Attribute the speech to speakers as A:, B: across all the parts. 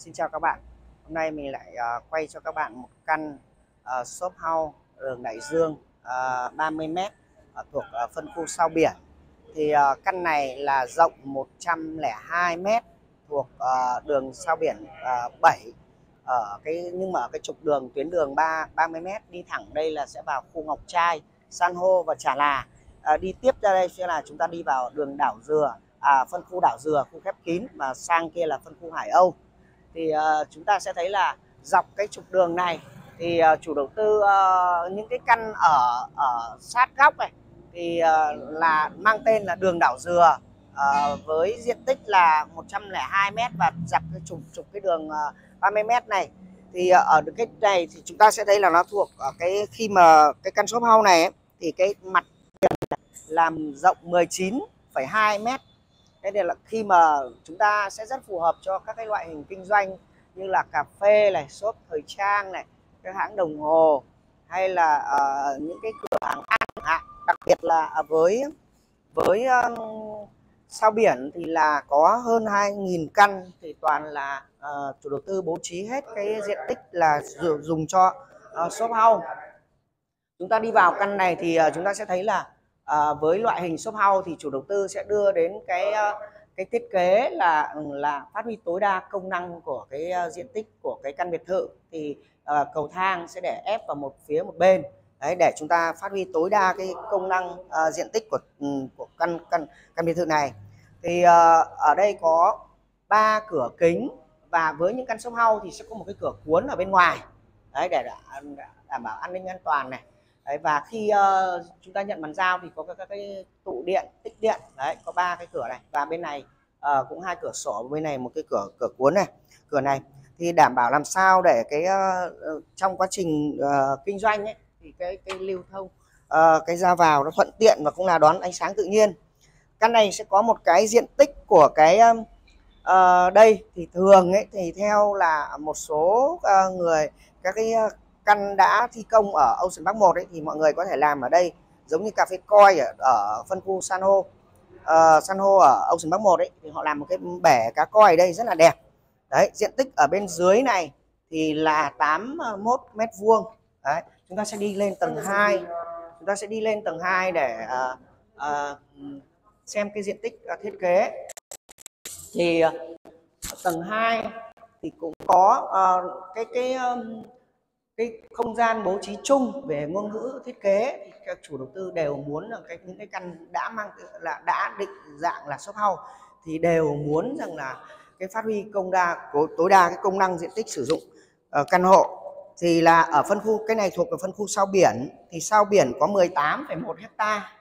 A: Xin chào các bạn. Hôm nay mình lại uh, quay cho các bạn một căn uh, shop house đường Đại Dương uh, 30m uh, thuộc uh, phân khu sao biển. Thì uh, căn này là rộng 102m thuộc uh, đường sao biển uh, 7 ở cái nhưng mà ở cái trục đường tuyến đường 3 30m đi thẳng đây là sẽ vào khu Ngọc Trai, San hô và Trà Là. À, đi tiếp ra đây sẽ là chúng ta đi vào đường đảo Dừa, à, phân khu đảo Dừa, khu khép kín và sang kia là phân khu Hải Âu thì uh, chúng ta sẽ thấy là dọc cái trục đường này thì uh, chủ đầu tư uh, những cái căn ở ở sát góc này thì uh, là mang tên là đường đảo dừa uh, với diện tích là 102 m và dọc cái trục trục cái đường uh, 30 m này. Thì uh, ở cái này thì chúng ta sẽ thấy là nó thuộc ở cái khi mà cái căn shop house này ấy, thì cái mặt làm rộng 19,2 m thế nên là khi mà chúng ta sẽ rất phù hợp cho các cái loại hình kinh doanh như là cà phê này shop thời trang này các hãng đồng hồ hay là uh, những cái cửa hàng ăn à, đặc biệt là à, với với um, sao biển thì là có hơn 2.000 căn thì toàn là uh, chủ đầu tư bố trí hết cái diện tích là dùng cho ờ, uh, shop house chúng ta đi vào căn này thì uh, chúng ta sẽ thấy là à, với loại hình shop house thì chủ đầu tư sẽ đưa đến cái ờ, cái thiết kế là ừ, là phát huy tối đa công năng của cái ờ, diện tích của cái căn biệt thự. Thì à, cầu thang sẽ để ép vào một phía một bên. Đấy để chúng ta phát huy tối đa cái công năng à, diện tích của ừ, của căn căn căn biệt thự này. Thì à, ở đây có ba cửa kính và với những căn shop house thì sẽ có một cái cửa cuốn ở bên ngoài. Đấy để đảm bảo an ninh an toàn này đấy, và khi uh, chúng ta nhận bàn giao thì có các, các cái tụ điện tích điện đấy có ba cái cửa này. Và bên này uh, cũng hai cửa sổ bên này một cái cửa cửa cuốn này cửa này. Thì đảm bảo làm sao để cái uh, trong quá trình uh, kinh doanh ấy thì cái cái lưu thông uh, cái ra vào nó thuận tiện và cũng là đón ánh sáng tự nhiên. Căn này sẽ có một cái diện tích của cái uh, đây. Thì thường ấy thì theo là một số uh, người các cái căn đã thi công ở Ocean Park 1 ấy, thì mọi người có thể làm ở đây giống như cà phê coi ở, ở phân khu san hô. Uh, san hô ở Ocean Park 1 ấy thì họ làm một cái bể cá coi ở đây rất là đẹp. Đấy diện tích ở bên dưới này thì là 81 mét vuông. Đấy chúng ta sẽ đi lên tầng 2 chúng ta sẽ đi lên tầng 2 để uh, uh, xem cái diện tích uh, thiết kế. Thì uh, tầng 2 thì cũng có uh, cái cái um, cái không gian bố trí chung về ngôn ngữ thiết kế thì các chủ đầu tư đều muốn là cái những cái căn đã mang là đã định dạng là shop house thì đều muốn rằng là cái phát huy công đa tối đa cái công năng diện tích sử dụng uh, căn hộ. Thì là ở phân khu cái này thuộc ở phân khu sao biển thì sao biển có 18,1 hecta.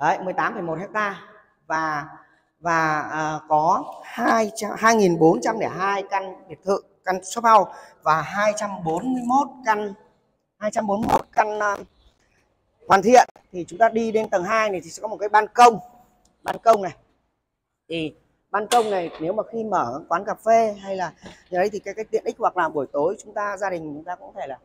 A: Đấy 18,1 hecta và và uh, có 2 2.402 căn biệt thự căn shop house và 241 căn 241 căn uh, hoàn thiện. Thì chúng ta đi lên tầng 2 này thì sẽ có một cái ban công. Ban công này. Thì ban công này nếu mà khi mở quán cà phê hay là đấy thì cái cái tiện ích hoặc là buổi tối chúng ta gia đình chúng ta cũng có thể là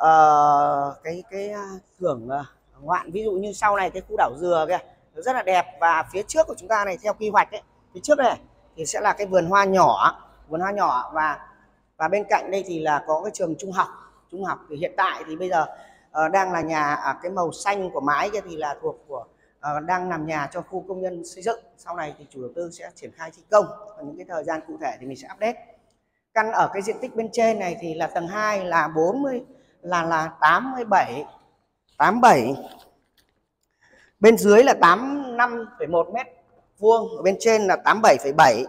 A: uh, cái cái à, thưởng uh, ngoạn. Ví dụ như sau này cái khu đảo dừa kia nó rất là đẹp. Và phía trước của chúng ta này theo quy hoạch ấy phía trước này thì sẽ là cái vườn hoa nhỏ vườn hoa nhỏ. Và và bên cạnh đây thì là có cái trường trung học. Trung học thì hiện tại thì bây giờ uh, đang là nhà ở cái màu xanh của mái kia thì là thuộc của uh, đang làm nhà cho khu công nhân xây dựng. Sau này thì chủ đầu tư sẽ triển khai thi công. Và những cái thời gian cụ thể thì mình sẽ update. Căn ở cái diện tích bên trên này thì là tầng 2 là 40 là là 87 87 bên dưới là 85,1 mét vuông bên trên là 87,7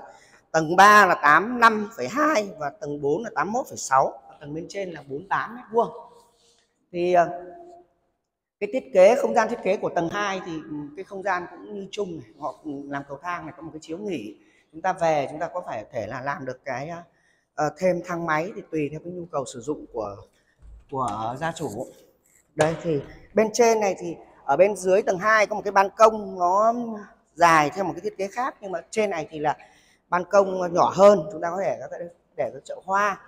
A: tầng 3 là 85,2 và tầng 4 là 81,6 tầng bên trên là 48 mét vuông. Thì ờ, cái thiết kế không gian thiết kế của tầng 2 thì ừ, cái không gian cũng như chung này họ làm cầu thang này có một cái chiếu nghỉ. Chúng ta về chúng ta có phải thể là làm được cái uh, thêm thang máy thì tùy theo cái nhu cầu sử dụng của của gia chủ. Đây thì bên trên này thì ở bên dưới tầng 2 có một cái ban công nó dài theo một cái thiết kế khác nhưng mà trên này thì là ban công nhỏ hơn chúng ta có thể để cái chậu hoa.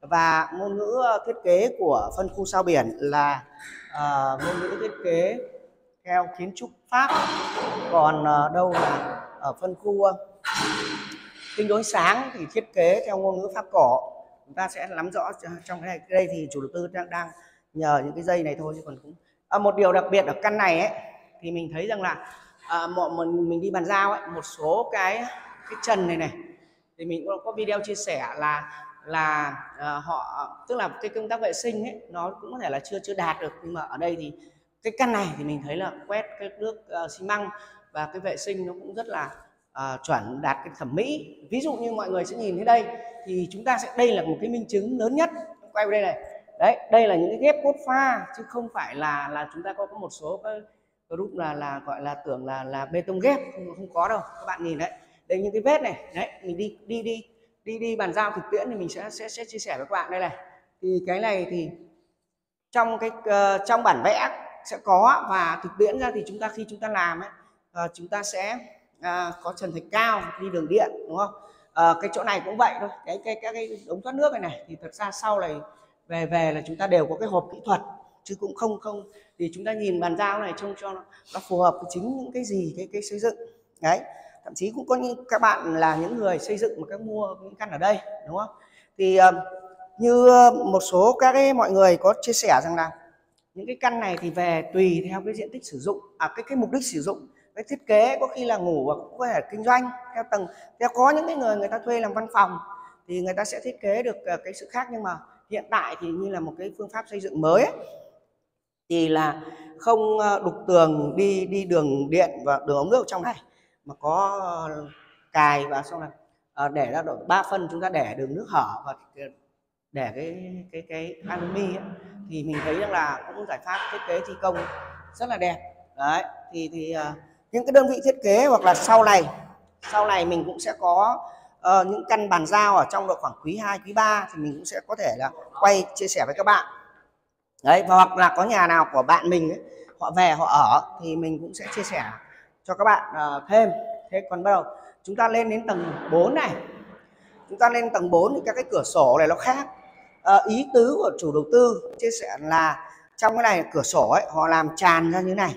A: Và ngôn ngữ ờ, thiết kế của phân khu sao biển là uh, ngôn ngữ thiết kế theo kiến trúc pháp. Còn uh, đâu là ở phân khu uh, kinh đối sáng thì thiết kế theo ngôn ngữ pháp cổ. Chúng ta sẽ nắm rõ trong cái này đây thì chủ đầu tư đang đang nhờ những cái dây này thôi chứ còn cũng à, một điều đặc biệt ở căn này ấy thì mình thấy rằng là à, mọi mình mình đi bàn giao ấy, một số cái cái trần này này. Thì mình cũng có video chia sẻ là là uh, họ tức là cái công tác vệ sinh ấy nó cũng có thể là chưa chưa đạt được. Nhưng mà ở đây thì cái căn này thì mình thấy là quét cái nước uh, xi măng và cái vệ sinh nó cũng rất là uh, chuẩn đạt cái thẩm mỹ. Ví dụ như mọi người sẽ nhìn thấy đây thì chúng ta sẽ đây là một cái minh chứng lớn nhất. Quay vào đây này. Đấy đây là những cái ghép cốt pha chứ không phải là là chúng ta có có một số cái group là là gọi là tưởng là là bê tông ghép không, không có đâu. Các bạn nhìn đấy đây những cái vết này đấy mình đi đi đi đi đi bàn giao thực tiễn thì mình sẽ sẽ sẽ chia sẻ với các bạn. Đây này thì cái này thì trong cái uh, trong bản vẽ sẽ có và thực tiễn ra thì chúng ta khi chúng ta làm ấy uh, chúng ta sẽ uh, có trần thạch cao đi đường điện đúng không? Uh, cái chỗ này cũng vậy thôi. Cái cái các cái ống thoát nước này này thì thật ra sau này về về là chúng ta đều có cái hộp kỹ thuật chứ cũng không không. Thì chúng ta nhìn bàn giao này trông cho nó, nó phù hợp với chính những cái gì cái cái xây dựng. Đấy thậm chí cũng có những các bạn là những người xây dựng mà các mua những căn ở đây đúng không? Thì ờ, như một số các cái mọi người có chia sẻ rằng là những cái căn này thì về tùy theo cái diện tích sử dụng à cái cái mục đích sử dụng cái thiết kế có khi là ngủ và cũng có thể kinh doanh theo tầng. Theo có những cái người người ta thuê làm văn phòng thì người ta sẽ thiết kế được ờ, cái sự khác nhưng mà hiện tại thì như là một cái phương pháp xây dựng mới ấy, thì là không ờ, đục tường đi đi đường điện và đường ống nước trong này mà có ờ, cài và xong là ờ, để ra độ ba phân chúng ta để đường nước hở và ờ, để cái cái cái alumi ấy, thì mình thấy rằng là cũng giải pháp thiết kế thi công rất là đẹp. Đấy thì thì những cái đơn vị thiết kế hoặc là sau này sau này mình cũng sẽ có uh, những căn bàn giao ở trong độ khoảng quý 2, quý 3 thì mình cũng sẽ có thể là quay chia sẻ với các bạn. Đấy và hoặc là có nhà nào của bạn mình ấy, họ về họ ở thì mình cũng sẽ chia sẻ cho các bạn uh, thêm. Thế còn bắt đầu chúng ta lên đến tầng 4 này. Chúng ta lên tầng 4 thì các cái cửa sổ này nó khác. Uh, ý tứ của chủ đầu tư chia sẻ là trong cái này cửa sổ ấy họ làm tràn ra như này.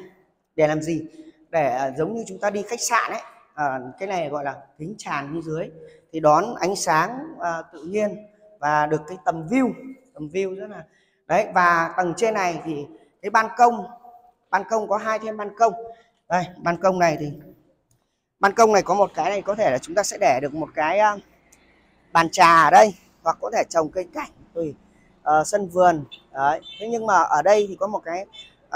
A: Để làm gì? Để uh, giống như chúng ta đi khách sạn ấy uh, cái này gọi là kính tràn như dưới. Thì đón ánh sáng uh, tự nhiên và được cái tầm view tầm view rất là đấy và tầng trên này thì cái ban công ban công có hai thêm ban công đây ban công này thì ban công này có một cái này có thể là chúng ta sẽ để được một cái à, bàn trà ở đây hoặc có thể trồng cây cảnh tùy uh, sân vườn. Đấy thế nhưng mà ở đây thì có một cái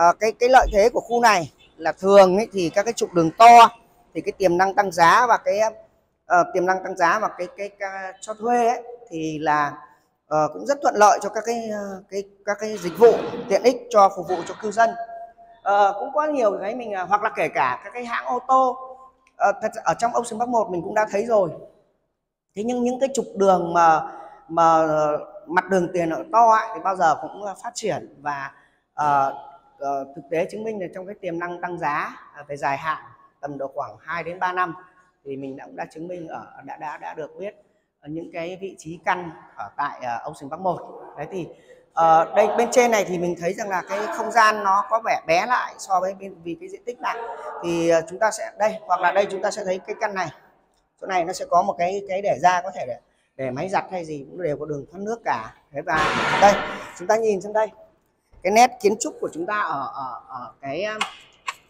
A: uh, cái cái lợi thế của khu này là thường ấy, thì các cái trục đường to thì cái tiềm năng tăng giá và cái uh, tiềm năng tăng giá và cái cái, cái cho thuê ấy, thì là uh, cũng rất thuận lợi cho các cái uh, cái các cái dịch vụ tiện ích cho phục vụ cho cư dân uh, cũng có nhiều cái mình uh, hoặc là kể cả các cái hãng ô tô. Uh, thật, ở trong Ocean Park 1 mình cũng đã thấy rồi. Thế nhưng những cái trục đường mà mà ờ, mặt đường tiền ở to ấy, thì bao giờ cũng phát triển. Và uh, uh, thực tế chứng minh là trong cái tiềm năng tăng giá uh, về dài hạn tầm độ khoảng 2 đến 3 năm thì mình đã cũng đã chứng minh ở đã đã đã được biết những cái vị trí căn ở tại uh, Ocean Park 1 đấy thì uh, đây bên trên này thì mình thấy rằng là cái không gian nó có vẻ bé lại so với bên vì cái diện tích này thì ờ, chúng ta sẽ đây hoặc là đây chúng ta sẽ thấy cái căn này. Chỗ này nó sẽ có một cái cái để ra có thể để để máy giặt hay gì cũng đều có đường thoát nước cả. Thế và đây chúng ta nhìn sang đây. Cái nét kiến trúc của chúng ta ở ở ở cái ờ,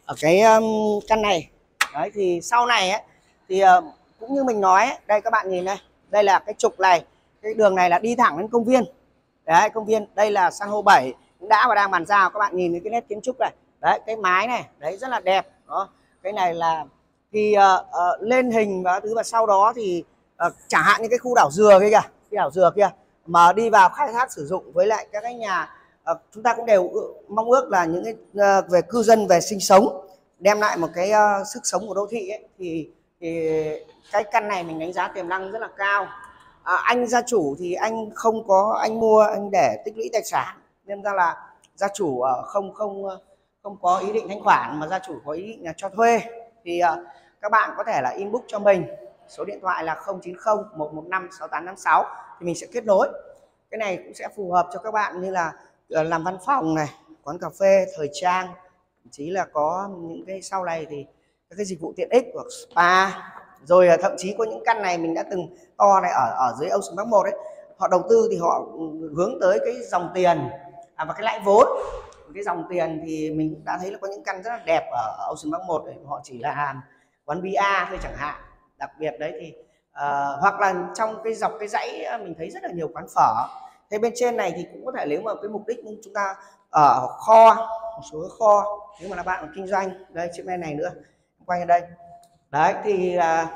A: ở cái um, căn này. Đấy thì sau này ấy thì uh, cũng như mình nói ấy, đây các bạn nhìn đây. Đây là cái trục này. Cái đường này là đi thẳng đến công viên đấy công viên đây là san hô 7 cũng đã và đang bàn giao. Các bạn nhìn thấy cái nét kiến trúc này. Đấy cái mái này đấy rất là đẹp. Đó cái này là thì uh, uh, lên hình và thứ và sau đó thì uh, chẳng hạn như cái khu đảo dừa kia kìa cái đảo dừa kia mà đi vào khai thác sử dụng với lại các cái nhà uh, chúng ta cũng đều mong ước là những cái uh, về cư dân về sinh sống đem lại một cái uh, sức sống của đô thị ấy, thì thì cái căn này mình đánh giá tiềm năng rất là cao à, anh gia chủ thì anh không có anh mua anh để tích lũy tài sản. Nên ra là gia chủ uh, không không ờ, không có ý định thanh khoản mà gia chủ có ý định là cho thuê. Thì uh, các bạn có thể là inbox cho mình. Số điện thoại là 090 115 6856 thì mình sẽ kết nối. Cái này cũng sẽ phù hợp cho các bạn như là làm văn phòng này quán cà phê thời trang. Thậm chí là có những cái sau này thì các cái dịch vụ tiện ích của spa rồi à, thậm chí có những căn này mình đã từng to này ở ở dưới Ocean Park 1 đấy. Họ đầu tư thì họ hướng tới cái dòng tiền à, và cái lãi vốn. Cái dòng tiền thì mình đã thấy là có những căn rất là đẹp ở Ocean Park 1 đấy. họ chỉ là hàng quán bia thôi chẳng hạn. Đặc biệt đấy thì uh, hoặc là trong cái dọc cái dãy mình thấy rất là nhiều quán phở. Thế bên trên này thì cũng có thể nếu mà cái mục đích chúng ta ở kho một số kho nếu mà là bạn kinh doanh. Đây chiếc men này nữa. Quay ở đây đấy thì uh,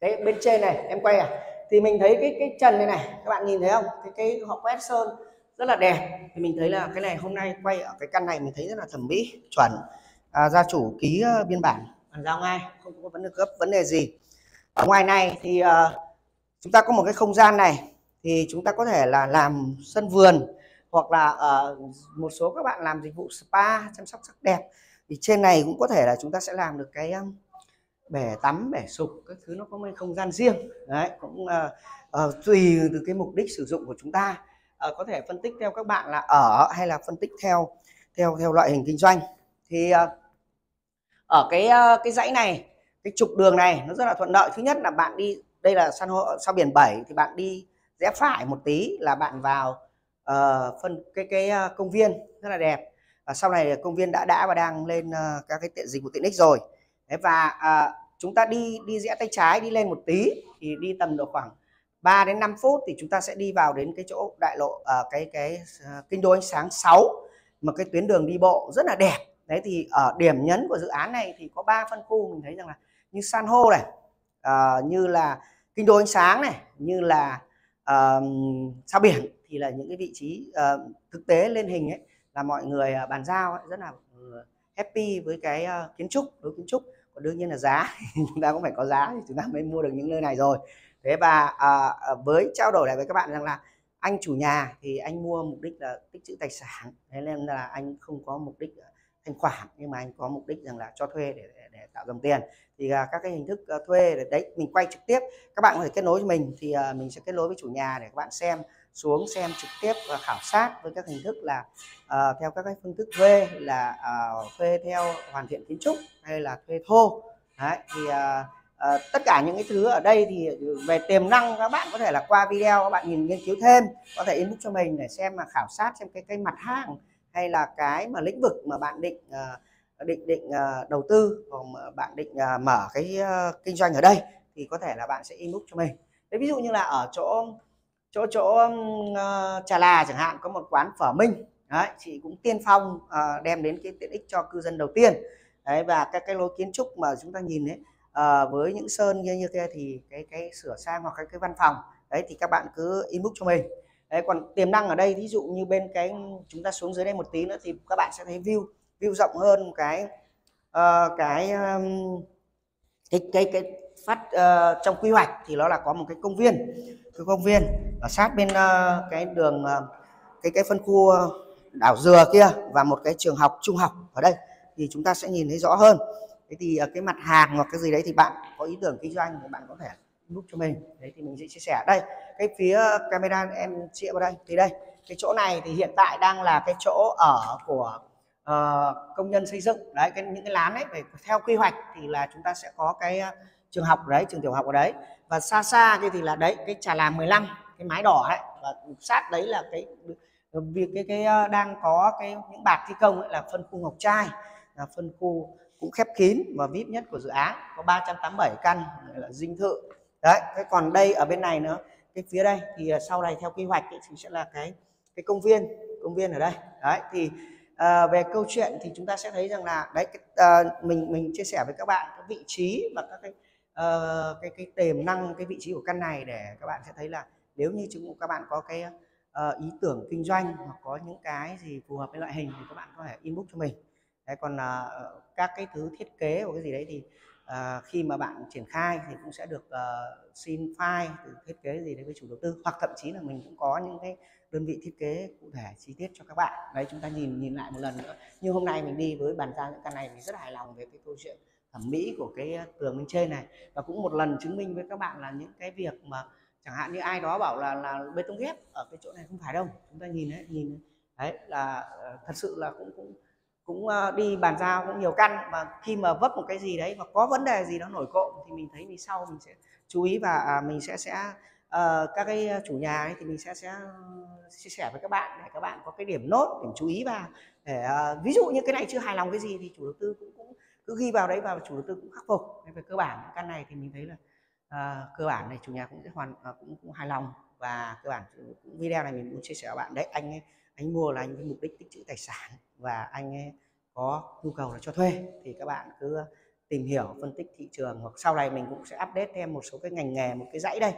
A: cái bên trên này em quay à? Thì mình thấy cái cái trần này này các bạn nhìn thấy không? Cái cái họ quét sơn rất là đẹp. Thì mình thấy là cái này hôm nay quay ở cái căn này mình thấy rất là thẩm mỹ chuẩn. À, gia chủ ký uh, biên bản. Bàn giao ngay không có vấn đề gấp vấn đề gì. Ở ngoài này thì uh, chúng ta có một cái không gian này. Thì chúng ta có thể là làm sân vườn hoặc là uh, một số các bạn làm dịch vụ spa chăm sóc sắc đẹp. Thì trên này cũng có thể là chúng ta sẽ làm được cái um, bể tắm bể sục các thứ nó có một không gian riêng. Đấy cũng uh, uh, tùy từ cái mục đích sử dụng của chúng ta. Uh, có thể phân tích theo các bạn là ở hay là phân tích theo theo theo loại hình kinh doanh. Thì uh, ở cái uh, cái dãy này cái trục đường này nó rất là thuận lợi. Thứ nhất là bạn đi đây là san hô sao biển 7 thì bạn đi rẽ phải một tí là bạn vào uh, phân cái cái uh, công viên rất là đẹp. Và sau này công viên đã đã và đang lên uh, các cái tiện dịch vụ tiện ích rồi. Đấy, và uh, chúng ta đi đi rẽ tay trái đi lên một tí thì đi tầm độ khoảng 3 đến 5 phút thì chúng ta sẽ đi vào đến cái chỗ đại lộ uh, cái cái uh, kinh đô ánh sáng 6 một cái tuyến đường đi bộ rất là đẹp. Đấy thì ở điểm nhấn của dự án này thì có ba phân khu mình thấy rằng là như san hô này uh, như là kinh đô ánh sáng này như là uh, sao biển thì là những cái vị trí uh, thực tế lên hình ấy là mọi người uh, bàn giao ấy, rất là uh, happy với cái uh, kiến trúc đối kiến trúc còn đương nhiên là giá. Chúng ta cũng phải có giá thì chúng ta mới mua được những nơi này rồi. Thế và à, à, với trao đổi lại với các bạn rằng là anh chủ nhà thì anh mua mục đích là tích trữ tài sản. Thế nên là anh không có mục đích à, thanh khoản nhưng mà anh có mục đích rằng là cho thuê để, để, để tạo dòng tiền. Thì à, các cái hình thức à, thuê để đấy mình quay trực tiếp. Các bạn có thể kết nối với mình thì à, mình sẽ kết nối với chủ nhà để các bạn xem xuống xem trực tiếp và khảo sát với các hình thức là uh, theo các cái phương thức thuê là uh, thuê theo hoàn thiện kiến trúc hay là thuê thô. Đấy thì uh, uh, tất cả những cái thứ ở đây thì ừ, về tiềm năng các bạn có thể là qua video các bạn nhìn nghiên cứu thêm có thể inbox cho mình để xem mà khảo sát xem cái cái mặt hàng hay là cái mà lĩnh vực mà bạn định uh, định định uh, đầu tư hoặc mà bạn định uh, mở cái uh, kinh doanh ở đây thì có thể là bạn sẽ inbox cho mình. Đấy, ví dụ như là ở chỗ chỗ chỗ uh, Trà Là chẳng hạn có một quán phở Minh. Đấy chị cũng tiên phong uh, đem đến cái tiện ích cho cư dân đầu tiên. Đấy và các cái lối kiến trúc mà chúng ta nhìn đấy uh, ờ, với những sơn như như thế thì cái cái sửa sang hoặc cái cái văn phòng đấy thì các bạn cứ inbox cho mình. Đấy còn tiềm năng ở đây ví dụ như bên cái chúng ta xuống dưới đây một tí nữa thì các bạn sẽ thấy view view rộng hơn cái uh, cái um, cái cái cái phát uh, trong quy hoạch thì nó là có một cái công viên. Cái công viên ở sát bên uh, cái đường uh, cái cái phân khu ờ, đảo dừa kia và một cái trường học trung học ở đây thì chúng ta sẽ nhìn thấy rõ hơn. Thế thì uh, cái mặt hàng hoặc cái gì đấy thì bạn có ý tưởng kinh doanh thì bạn có thể giúp cho mình. Đấy thì mình sẽ chia sẻ đây. Cái phía camera em chia vào đây thì đây. Cái chỗ này thì hiện tại đang là cái chỗ ở của uh, công nhân xây dựng. Đấy cái những cái lán ấy phải theo quy hoạch thì là chúng ta sẽ có cái uh, trường học đấy trường tiểu học ở đấy. Và xa xa kia thì là đấy cái trà làm 15 cái mái đỏ ấy và sát đấy là cái việc cái cái cái đang có cái những bạc thi công ấy là phân khu ngọc trai là phân khu cũng khép kín và vip nhất của dự án có 387 căn là dinh thự. Đấy cái còn đây ở bên này nữa cái phía đây thì ờ, sau này theo quy hoạch thì sẽ là cái cái công viên công viên ở đây. Đấy thì à, về câu chuyện thì chúng ta sẽ thấy rằng là đấy cái, à, mình mình chia sẻ với các bạn cái vị trí và các cái uh, cái cái tiềm năng cái vị trí của căn này để các bạn sẽ thấy là nếu như chúng các bạn có cái uh, ý tưởng kinh doanh hoặc có những cái gì phù hợp với loại hình thì các bạn có thể inbox cho mình. Đấy còn uh, các cái thứ thiết kế hoặc cái gì đấy thì uh, khi mà bạn triển khai thì cũng sẽ được uh, xin file từ thiết kế gì đấy với chủ đầu tư hoặc thậm chí là mình cũng có những cái đơn vị thiết kế cụ thể chi tiết cho các bạn. Đấy chúng ta nhìn nhìn lại một lần nữa. Như hôm nay mình đi với bàn giao những căn này mình rất hài lòng về cái câu chuyện thẩm mỹ của cái tường bên trên này. Và cũng một lần chứng minh với các bạn là những cái việc mà chẳng hạn như ai đó bảo là là bê tông ghép ở cái chỗ này không phải đâu. Chúng ta nhìn đấy nhìn đấy là ờ, thật sự là cũng cũng cũng ờ, đi bàn giao cũng nhiều căn. Và khi mà vấp một cái gì đấy và có vấn đề gì đó nổi cộm thì mình thấy mình sau mình sẽ chú ý và à, mình sẽ sẽ uh, các cái chủ nhà ấy thì mình sẽ sẽ chia sẻ với các bạn để các bạn có cái điểm nốt điểm chú ý vào. Để uh, ví dụ như cái này chưa hài lòng cái gì thì chủ đầu tư cũng cũng cứ ghi vào đấy và chủ đầu tư cũng khắc phục. Về cơ bản căn này thì mình thấy là à, cơ bản này chủ nhà cũng rất hoàn à, cũng, cũng hài lòng. Và cơ bản cũng video này mình muốn chia sẻ với bạn đấy anh ấy, anh mua là anh với mục đích tích trữ tài sản và anh ấy có nhu cầu là cho thuê. Thì các bạn cứ tìm hiểu phân tích thị trường hoặc sau này mình cũng sẽ update thêm một số cái ngành nghề một cái dãy đây.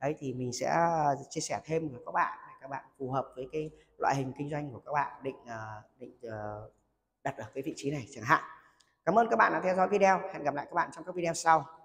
A: Đấy thì mình sẽ ờ, chia sẻ thêm với các bạn để các bạn phù hợp với cái loại hình kinh doanh của các bạn định định đặt ở cái vị trí này chẳng hạn. Cảm ơn các bạn đã theo dõi video. Hẹn gặp lại các bạn trong các video sau.